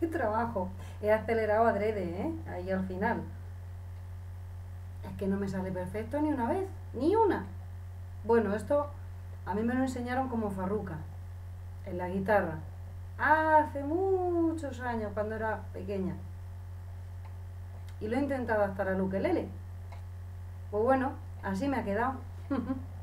qué trabajo. He acelerado adrede, ¿eh? Ahí al final. Es que no me sale perfecto ni una vez, ni una. Bueno, esto a mí me lo enseñaron como farruca, en la guitarra. Hace muchos años, cuando era pequeña. Y lo he intentado hasta la ukelele. Pues bueno, así me ha quedado.